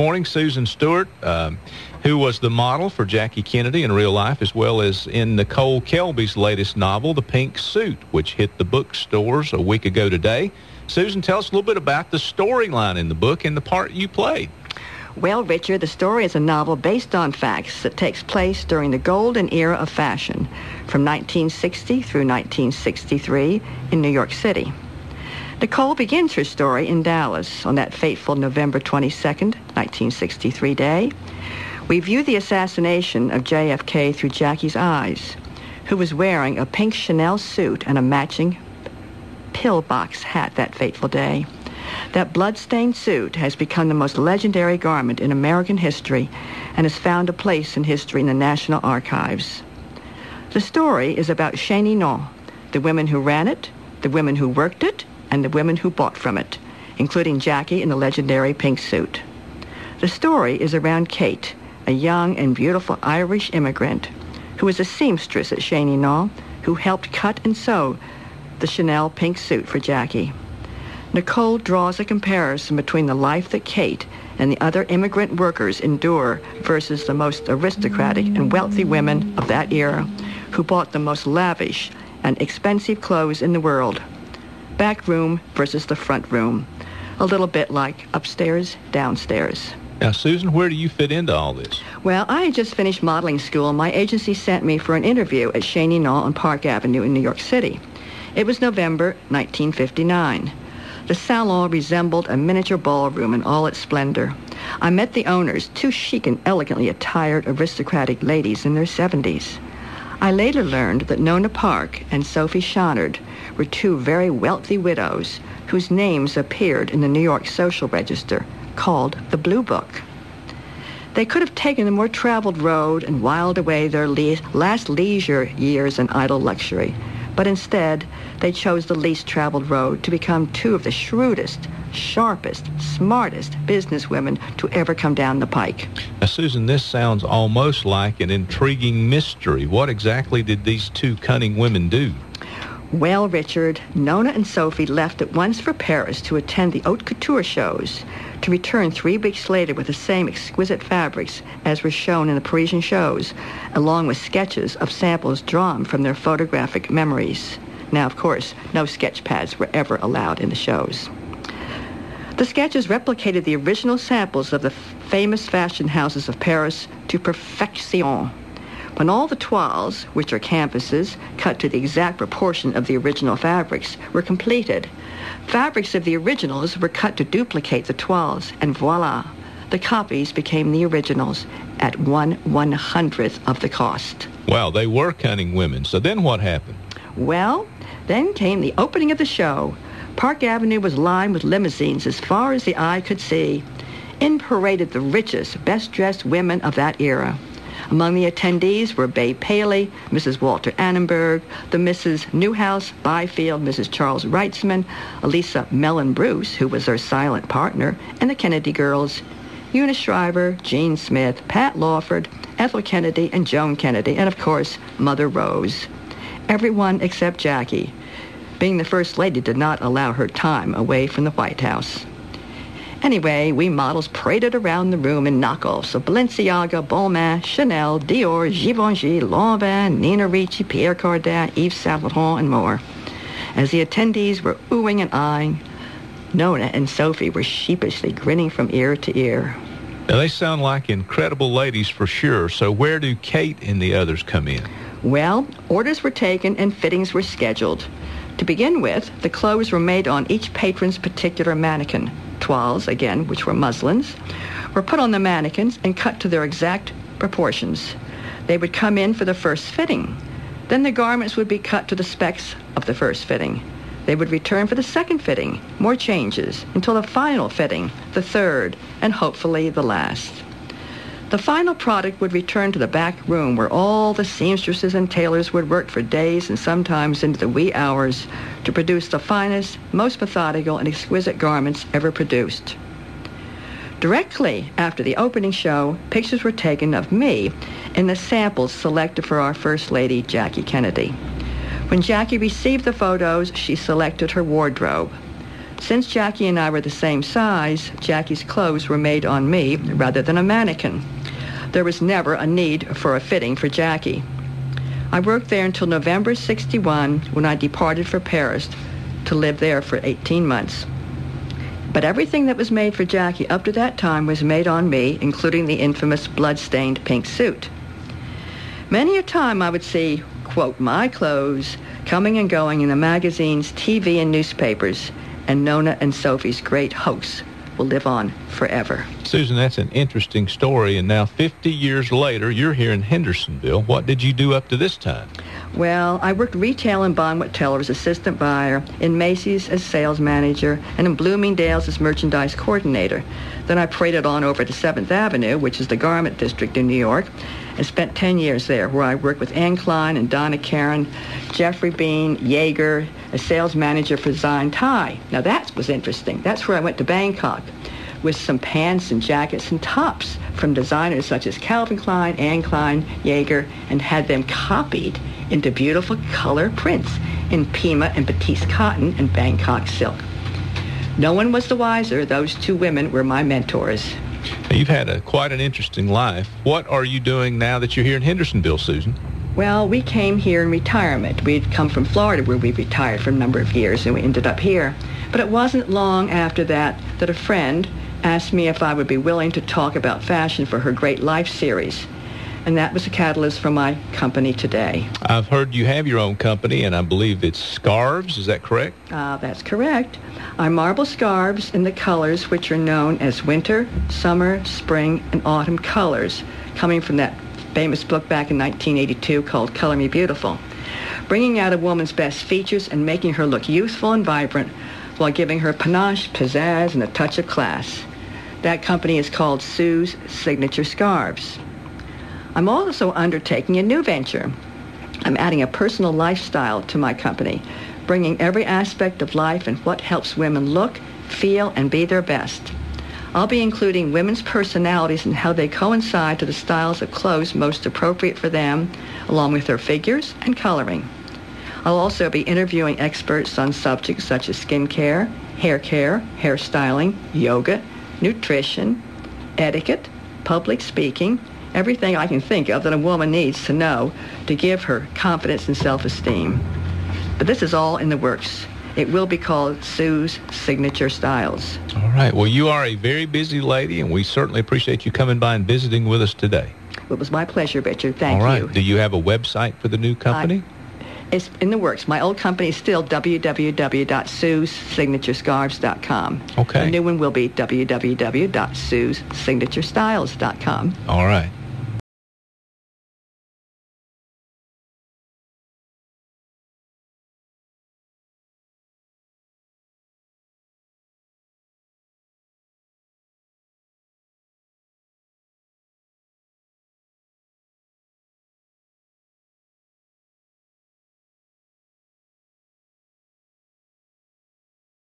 Morning, Susan Stewart, um, who was the model for Jackie Kennedy in real life, as well as in Nicole Kelby's latest novel, The Pink Suit, which hit the bookstores a week ago today. Susan, tell us a little bit about the storyline in the book and the part you played. Well, Richard, the story is a novel based on facts that takes place during the golden era of fashion from 1960 through 1963 in New York City. Nicole begins her story in Dallas on that fateful November 22nd, 1963 day. We view the assassination of JFK through Jackie's eyes, who was wearing a pink Chanel suit and a matching pillbox hat that fateful day. That blood-stained suit has become the most legendary garment in American history and has found a place in history in the National Archives. The story is about Chez Ninon, the women who ran it, the women who worked it, and the women who bought from it, including Jackie in the legendary pink suit. The story is around Kate, a young and beautiful Irish immigrant who was a seamstress at Chez Ninon who helped cut and sew the Chanel pink suit for Jackie. Nicole draws a comparison between the life that Kate and the other immigrant workers endure versus the most aristocratic and wealthy women of that era who bought the most lavish and expensive clothes in the world back room versus the front room. A little bit like upstairs, downstairs. Now, Susan, where do you fit into all this? Well, I had just finished modeling school. My agency sent me for an interview at Chez Ninon on Park Avenue in New York City. It was November 1959. The salon resembled a miniature ballroom in all its splendor. I met the owners, two chic and elegantly attired aristocratic ladies in their 70s. I later learned that Nona Park and Sophie Shonnard were two very wealthy widows whose names appeared in the New York Social Register called the Blue Book. They could have taken the more traveled road and whiled away their le- last leisure years in idle luxury, but instead they chose the least traveled road to become two of the shrewdest, sharpest, smartest businesswomen to ever come down the pike. Now, Susan, this sounds almost like an intriguing mystery. What exactly did these two cunning women do? Well, Richard, Nona and Sophie left at once for Paris to attend the haute couture shows, to return three weeks later with the same exquisite fabrics as were shown in the Parisian shows, along with sketches of samples drawn from their photographic memories. Now, of course, no sketch pads were ever allowed in the shows. The sketches replicated the original samples of the famous fashion houses of Paris to perfection. When all the toiles, which are canvases cut to the exact proportion of the original fabrics, were completed, fabrics of the originals were cut to duplicate the toiles, and voila, the copies became the originals at one one hundredth of the cost. Wow, they were cunning women. So then what happened? Well, then came the opening of the show. Park Avenue was lined with limousines as far as the eye could see. In paraded the richest, best-dressed women of that era. Among the attendees were Babe Paley, Mrs. Walter Annenberg, the Mrs. Newhouse Byfield, Mrs. Charles Wrightsman, Ailsa Mellon Bruce, who was her silent partner, and the Kennedy girls, Eunice Shriver, Jean Smith, Pat Lawford, Ethel Kennedy, and Joan Kennedy, and of course, Mother Rose. Everyone except Jackie. Being the First Lady did not allow her time away from the White House. Anyway, we models paraded around the room in knockoffs of Balenciaga, Balmain, Chanel, Dior, Givenchy, Lanvin, Nina Ricci, Pierre Cardin, Yves Saint Laurent, and more. As the attendees were oohing and eyeing, Nona and Sophie were sheepishly grinning from ear to ear. Now, they sound like incredible ladies for sure. So where do Kate and the others come in? Well, orders were taken and fittings were scheduled. To begin with, the clothes were made on each patron's particular mannequin toiles, again, which were muslins, were put on the mannequins and cut to their exact proportions. They would come in for the first fitting. Then the garments would be cut to the specs of the first fitting. They would return for the second fitting, more changes, until the final fitting, the third, and hopefully the last. The final product would return to the back room where all the seamstresses and tailors would work for days and sometimes into the wee hours to produce the finest, most methodical, and exquisite garments ever produced. Directly after the opening show, pictures were taken of me in the samples selected for our First Lady, Jackie Kennedy. When Jackie received the photos, she selected her wardrobe. Since Jackie and I were the same size, Jackie's clothes were made on me rather than a mannequin. There was never a need for a fitting for Jackie. I worked there until November 61 when I departed for Paris to live there for 18 months. But everything that was made for Jackie up to that time was made on me, including the infamous blood-stained pink suit. Many a time I would see, quote, my clothes coming and going in the magazines, TV, and newspapers, and Nona and Sophie's great hoax will live on forever. Susan, that's an interesting story. And now 50 years later, you're here in Hendersonville. What did you do up to this time? Well, I worked retail in Bonwit Teller as assistant buyer, in Macy's as sales manager, and in Bloomingdale's as merchandise coordinator. Then I paraded on over to 7th Avenue, which is the garment district in New York, and spent 10 years there, where I worked with Anne Klein and Donna Karan, Geoffrey Beene, Jaeger, a sales manager for Tie. Now that was interesting. That's where I went to Bangkok with some pants and jackets and tops from designers such as Calvin Klein, Anne Klein, Jaeger, and had them copied into beautiful color prints in Pima and Batiste cotton and Bangkok silk. No one was the wiser. Those two women were my mentors. You've had a, quite an interesting life. What are you doing now that you're here in Hendersonville, Susan? Well, we came here in retirement. We'd come from Florida where we retired for a number of years and we ended up here. But it wasn't long after that that a friend asked me if I would be willing to talk about fashion for her Great Life series. And that was a catalyst for my company today. I've heard you have your own company, and I believe it's scarves. Is that correct? Uh, that's correct. I marble scarves in the colors which are known as winter, summer, spring, and autumn colors, coming from that famous book back in 1982 called Color Me Beautiful, bringing out a woman's best features and making her look youthful and vibrant while giving her panache, pizzazz, and a touch of class. That company is called Sue's Signature Scarves. I'm also undertaking a new venture. I'm adding a personal lifestyle to my company, bringing every aspect of life and what helps women look, feel, and be their best. I'll be including women's personalities and how they coincide to the styles of clothes most appropriate for them, along with their figures and coloring. I'll also be interviewing experts on subjects such as skincare, hair care, hairstyling, yoga, nutrition, etiquette, public speaking, everything I can think of that a woman needs to know to give her confidence and self-esteem. But this is all in the works. It will be called Sue's Signature Styles. All right. Well, you are a very busy lady, and we certainly appreciate you coming by and visiting with us today. It was my pleasure, Richard. Thank you. All right. you. Do you have a website for the new company? I, it's in the works. My old company is still www.suesignaturescarves.com. Okay. The new one will be www.suesignaturestyles.com. All right.